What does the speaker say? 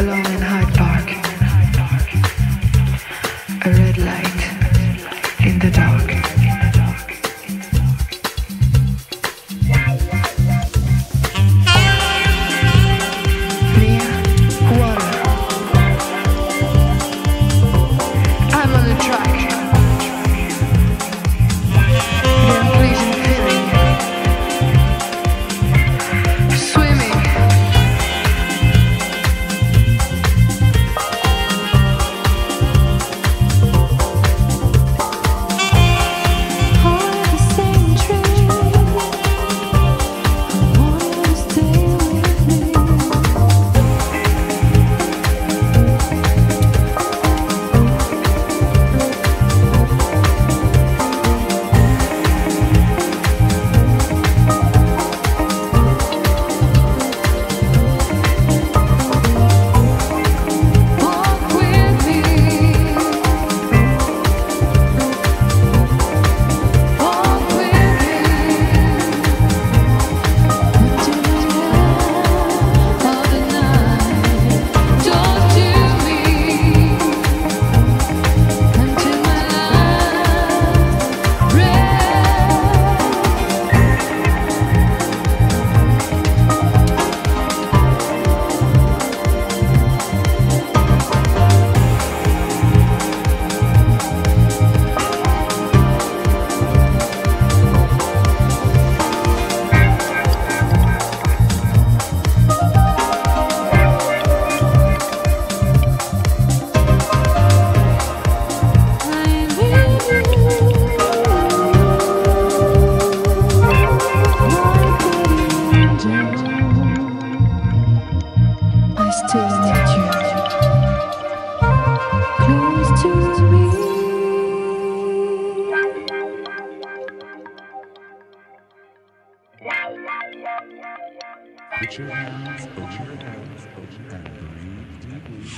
alone in Hyde Park. A red light in the dark. Put your hands over your head and breathe deeply.